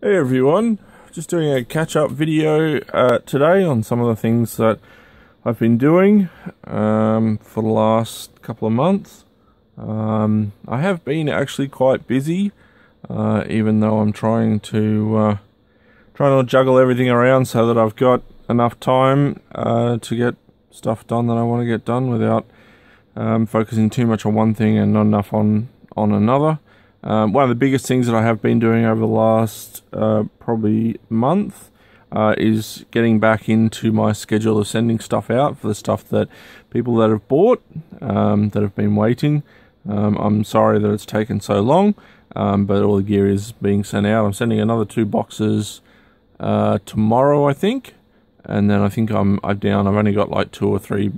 Hey everyone, just doing a catch-up video uh, today on some of the things that I've been doing um, for the last couple of months. Um, I have been actually quite busy, uh, even though I'm trying to uh, trying to juggle everything around so that I've got enough time uh, to get stuff done that I want to get done without um, focusing too much on one thing and not enough on on another. Um, one of the biggest things that I have been doing over the last uh, probably month uh, is getting back into my schedule of sending stuff out for the stuff that people that have bought, um, that have been waiting. Um, I'm sorry that it's taken so long, um, but all the gear is being sent out. I'm sending another two boxes uh, tomorrow, I think, and then I think I'm I'm down. I've only got like two or three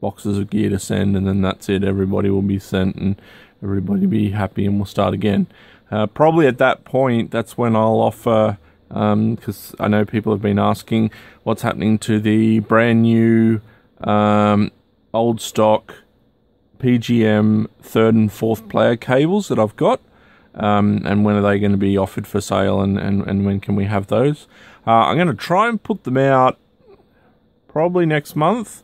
boxes of gear to send, and then that's it. Everybody will be sent, and everybody be happy and we'll start again. Uh, probably at that point, that's when I'll offer, because um, I know people have been asking what's happening to the brand new um, old stock PGM third and fourth player cables that I've got. Um, and when are they going to be offered for sale and, and, and when can we have those? Uh, I'm going to try and put them out probably next month.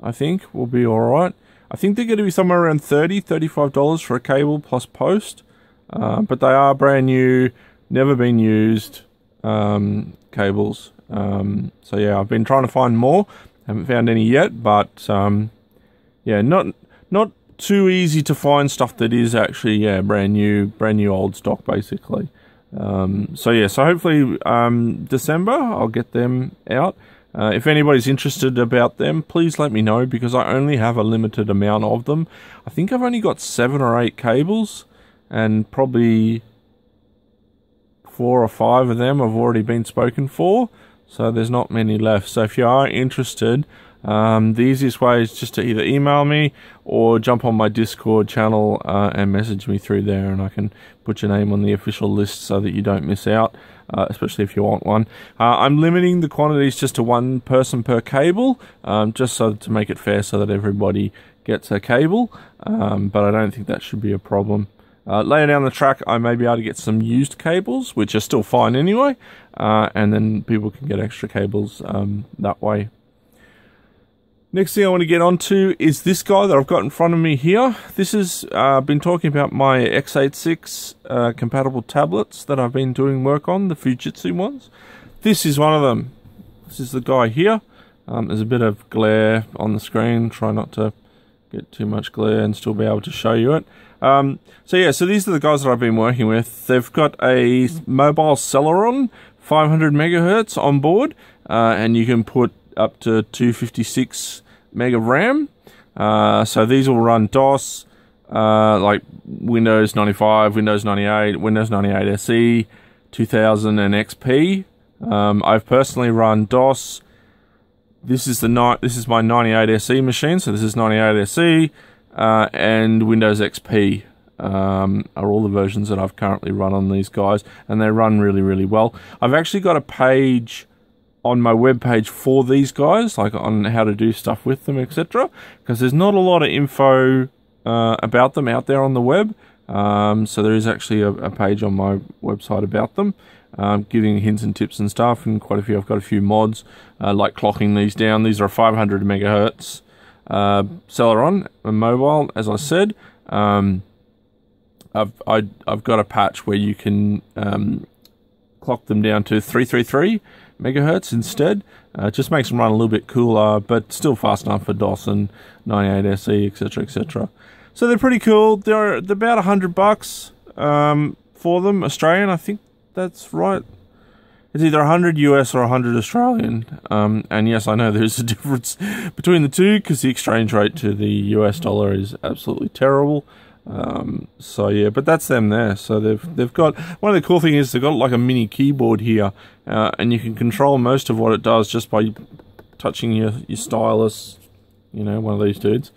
I think will be alright. I think they're going to be somewhere around $30, $35 for a cable plus post. Uh, but they are brand new, never been used um, cables. Um, so yeah, I've been trying to find more. Haven't found any yet, but um, yeah, not not too easy to find stuff that is actually yeah brand new, brand new old stock basically. Um, so yeah, so hopefully um, December I'll get them out. Uh, if anybody's interested about them, please let me know because I only have a limited amount of them. I think I've only got seven or eight cables, and probably four or five of them have already been spoken for, so there's not many left. So if you are interested, um, the easiest way is just to either email me or jump on my Discord channel uh, and message me through there, and I can put your name on the official list so that you don't miss out uh, especially if you want one. Uh, I'm limiting the quantities just to one person per cable, um, just so to make it fair so that everybody gets a cable, um, but I don't think that should be a problem. Uh, later down the track, I may be able to get some used cables, which are still fine anyway, uh, and then people can get extra cables um, that way. Next thing I want to get onto is this guy that I've got in front of me here. This is, uh, I've been talking about my x86 uh, compatible tablets that I've been doing work on, the Fujitsu ones. This is one of them. This is the guy here. Um, there's a bit of glare on the screen. Try not to get too much glare and still be able to show you it. Um, so yeah, so these are the guys that I've been working with. They've got a mobile Celeron 500 megahertz on board, uh, and you can put up to 256 meg of RAM. Uh, so these will run DOS, uh, like Windows 95, Windows 98, Windows 98 SE, 2000, and XP. Um, I've personally run DOS. This is the ni- this is my 98 SE machine, so this is 98 SE uh, and Windows XP. Um, are all the versions that I've currently run on these guys, and they run really, really well. I've actually got a page on my webpage for these guys, like on how to do stuff with them, etc. Because there's not a lot of info uh, about them out there on the web. Um, so there is actually a, a, page on my website about them, um, giving hints and tips and stuff, and quite a few. I've got a few mods, uh, like clocking these down. These are 500 megahertz uh, Celeron mobile, as I said. Um, I've I, have i have got a patch where you can um, clock them down to 333 megahertz instead. Uh, just makes them run a little bit cooler, but still fast enough for DOS and 98 SE, etc., etc. So they're pretty cool. They're, they're about 100 bucks um, for them, Australian. I think that's right. It's either 100 US or 100 Australian. Um, and yes, I know there's a difference between the two because the exchange rate to the US dollar is absolutely terrible. Um, so yeah, but that's them there. So they've they've got one of the cool things is they've got like a mini keyboard here, uh, and you can control most of what it does just by touching your your stylus, you know, one of these dudes,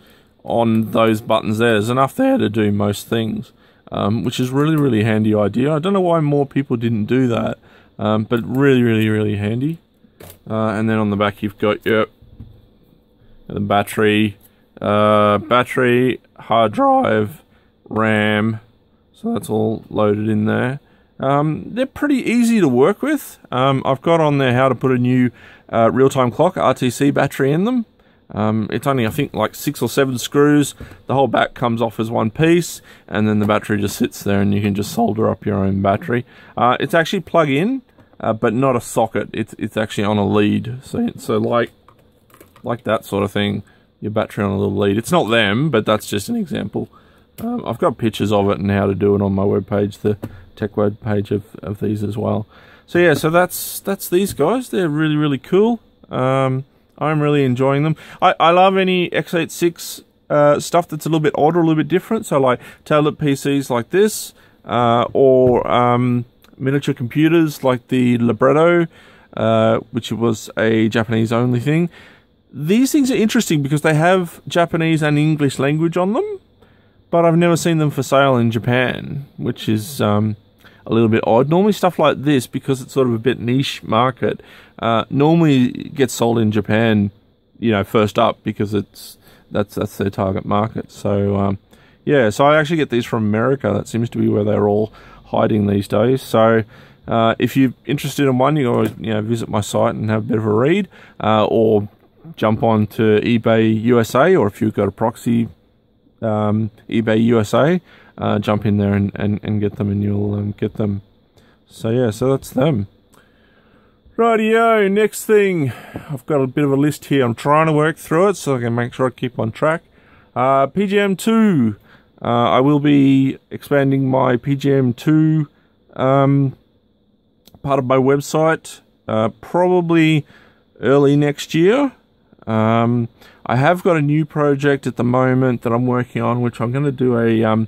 on those buttons there. There's enough there to do most things, um, which is really really handy idea. I don't know why more people didn't do that, um, but really really really handy. Uh, and then on the back you've got your the battery, uh, battery, hard drive RAM. So that's all loaded in there. Um, they're pretty easy to work with. Um, I've got on there how to put a new uh, real-time clock RTC battery in them. Um, it's only, I think, like six or seven screws. The whole back comes off as one piece, and then the battery just sits there, and you can just solder up your own battery. Uh, it's actually plug-in, uh, but not a socket. It's it's actually on a lead. So so like like that sort of thing. Your battery on a little lead. It's not them, but that's just an example. Um, I've got pictures of it and how to do it on my webpage, the tech web page of, of these as well. So yeah, so that's that's these guys. They're really really cool. Um, I'm really enjoying them. I, I love any x86 uh, stuff that's a little bit odd or a little bit different. So like tablet PCs like this, uh, or um, miniature computers like the Libretto, uh, which was a Japanese only thing. These things are interesting because they have Japanese and English language on them, but I've never seen them for sale in Japan, which is um, a little bit odd. Normally, stuff like this, because it's sort of a bit niche market, uh, normally gets sold in Japan, you know, first up because it's that's that's their target market. So um, yeah, so I actually get these from America. That seems to be where they're all hiding these days. So. Uh, if you're interested in one, you can always you know visit my site and have a bit of a read, uh, or jump on to eBay USA, or if you've got a proxy um, eBay USA, uh, jump in there and, and, and get them and you'll um, get them. So yeah, so that's them. Rightio, next thing. I've got a bit of a list here. I'm trying to work through it so I can make sure I keep on track. Uh, PGM2. Uh, I will be expanding my PGM2 um, part of my website uh, probably early next year. Um, I have got a new project at the moment that I'm working on, which I'm going to do a um,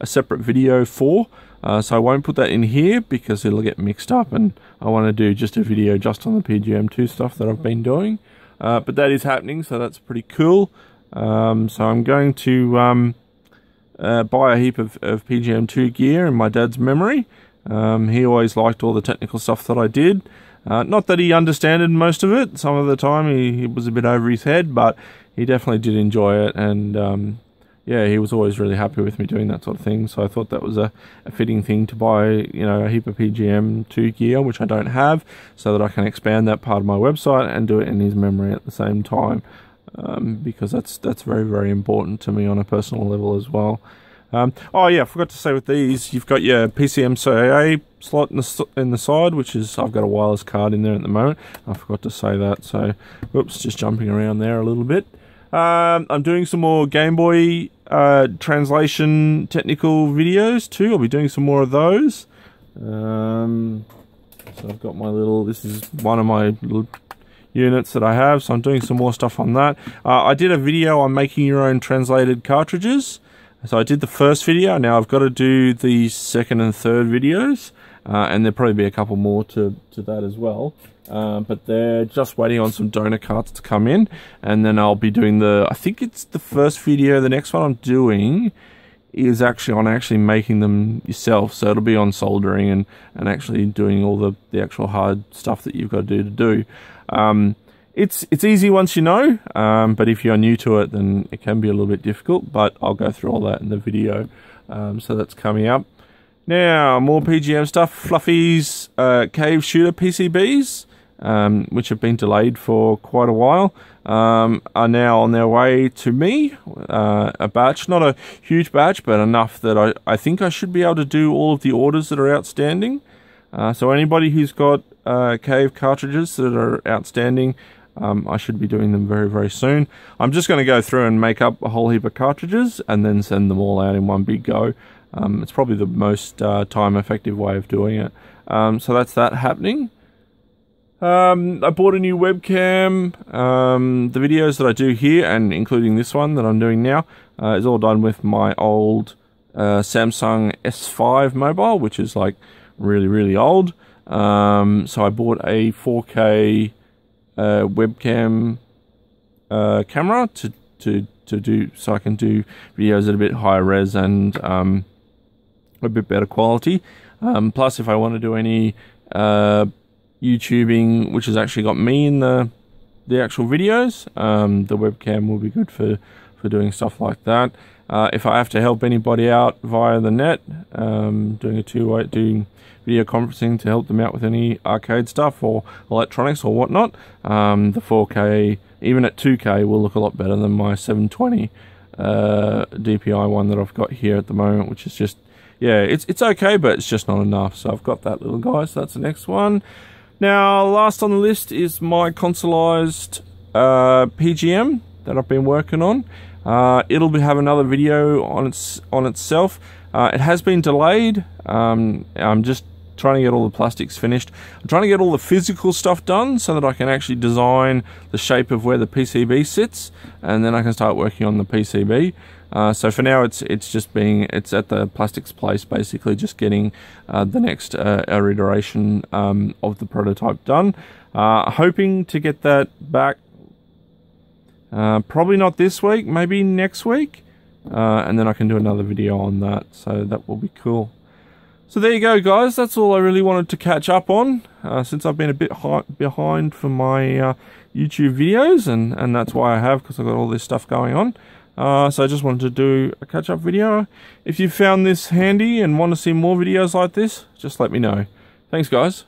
a separate video for. Uh, so I won't put that in here because it'll get mixed up, and I want to do just a video just on the PGM2 stuff that I've been doing. Uh, but that is happening, so that's pretty cool. Um, so I'm going to um, uh, buy a heap of, of, PGM2 gear in my dad's memory. Um, he always liked all the technical stuff that I did. Uh, not that he understood most of it. Some of the time he, he, was a bit over his head, but he definitely did enjoy it. And um, yeah, he was always really happy with me doing that sort of thing. So I thought that was a, a fitting thing to buy, you know, a heap of PGM 2 gear, which I don't have, so that I can expand that part of my website and do it in his memory at the same time. Um, because that's that's very very important to me on a personal level as well. Um, oh yeah, I forgot to say with these, you've got your PCMCIA slot in the in the side, which is I've got a wireless card in there at the moment. I forgot to say that, so whoops, just jumping around there a little bit. Um, I'm doing some more Game Boy uh, translation technical videos too. I'll be doing some more of those. Um, so I've got my little. This is one of my little units that I have. So I'm doing some more stuff on that. Uh, I did a video on making your own translated cartridges. So I did the first video. Now I've got to do the second and third videos, uh, and there'll probably be a couple more to to that as well. Uh, but they're just waiting on some donor cards to come in, and then I'll be doing the. I think it's the first video. The next one I'm doing is actually on actually making them yourself. So it'll be on soldering and and actually doing all the the actual hard stuff that you've got to do to do. Um, it's it's easy once you know, um, but if you're new to it, then it can be a little bit difficult. But I'll go through all that in the video, um, so that's coming up. Now, more PGM stuff. Fluffy's uh, Cave Shooter PCBs, um, which have been delayed for quite a while, um, are now on their way to me. Uh, a batch, not a huge batch, but enough that I, I think I should be able to do all of the orders that are outstanding. Uh, so anybody who's got uh, Cave cartridges that are outstanding, um, I should be doing them very, very soon. I'm just going to go through and make up a whole heap of cartridges and then send them all out in one big go. Um, it's probably the most uh, time effective way of doing it. Um, so that's that happening. Um, I bought a new webcam. Um, the videos that I do here, and including this one that I'm doing now, uh, is all done with my old uh, Samsung S5 mobile, which is like really, really old. Um, so I bought a 4K uh, webcam uh, camera to to to do so I can do videos at a bit higher res and um, a bit better quality. Um, plus, if I want to do any uh, YouTubing, which has actually got me in the the actual videos, um, the webcam will be good for for doing stuff like that. uh, if I have to help anybody out via the net, um, doing a two-way, doing video conferencing to help them out with any arcade stuff or electronics or whatnot, um, the 4K, even at 2K, will look a lot better than my 720 uh, DPI one that I've got here at the moment, which is just, yeah, it's it's okay, but it's just not enough. So I've got that little guy. So that's the next one. Now, last on the list is my consoleized uh, PGM that I've been working on. Uh, it'll be, have another video on its on itself. Uh, it has been delayed. Um, I'm just trying to get all the plastics finished. I'm trying to get all the physical stuff done so that I can actually design the shape of where the PCB sits, and then I can start working on the PCB. Uh, so for now, it's it's just being it's at the plastics place, basically just getting uh, the next uh, iteration um, of the prototype done. Uh, hoping to get that back uh, probably not this week, maybe next week. Uh, and then I can do another video on that, so that will be cool. So there you go, guys. That's all I really wanted to catch up on, uh, since I've been a bit behind for my uh, YouTube videos, and, and that's why I have, because I've got all this stuff going on. Uh, so I just wanted to do a catch-up video. If you found this handy and want to see more videos like this, just let me know. Thanks, guys.